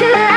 Yeah.